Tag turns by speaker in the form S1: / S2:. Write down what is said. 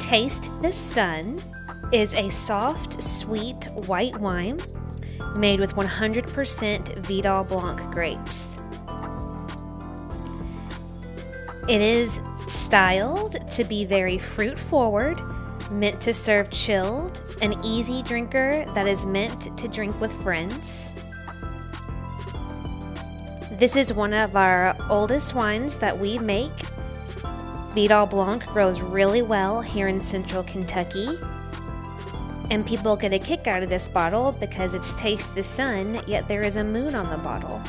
S1: Taste the Sun is a soft, sweet white wine made with 100% Vidal Blanc grapes. It is styled to be very fruit forward, meant to serve chilled, an easy drinker that is meant to drink with friends. This is one of our oldest wines that we make. Vidal Blanc grows really well here in central Kentucky. And people get a kick out of this bottle because it's Taste the Sun, yet there is a moon on the bottle.